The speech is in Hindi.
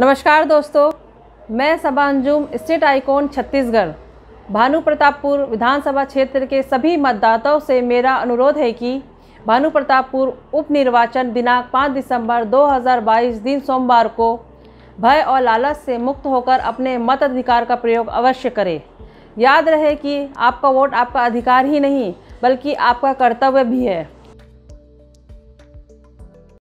नमस्कार दोस्तों, मैं सबा अंजुम, स्टेट आइकॉन छत्तीसगढ़। भानु प्रतापपुर विधानसभा क्षेत्र के सभी मतदाताओं से मेरा अनुरोध है कि भानु प्रतापपुर उप निर्वाचन दिनांक 5 दिसंबर 2022 दिन सोमवार को भय और लालच से मुक्त होकर अपने मताधिकार का प्रयोग अवश्य करें। याद रहे कि आपका वोट आपका अधिकार ही नहीं, बल्कि आपका कर्तव्य भी है।